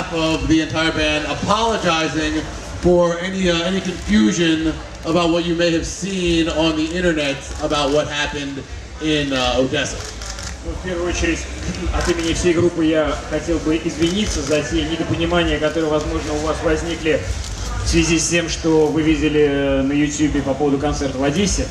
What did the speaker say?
behalf of the entire band, apologizing for any uh, any confusion about what you may have seen on the internet about what happened in uh, Odessa. Ну, в первую очередь, от имени всей группы я хотел бы извиниться за те недопонимания, которые, возможно, у вас возникли в связи с тем, что вы видели э, на YouTube по поводу концерта в Одессе.